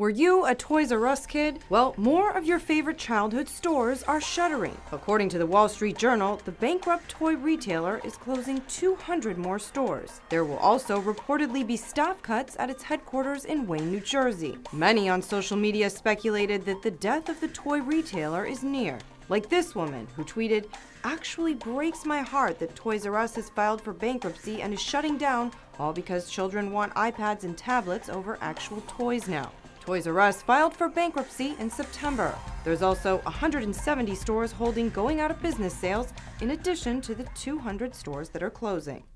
Were you a Toys R Us kid? Well, more of your favorite childhood stores are shuttering. According to the Wall Street Journal, the bankrupt toy retailer is closing 200 more stores. There will also reportedly be staff cuts at its headquarters in Wayne, New Jersey. Many on social media speculated that the death of the toy retailer is near. Like this woman who tweeted, Actually breaks my heart that Toys R Us has filed for bankruptcy and is shutting down, all because children want iPads and tablets over actual toys now. Toys R Us filed for bankruptcy in September. There's also 170 stores holding going out of business sales, in addition to the 200 stores that are closing.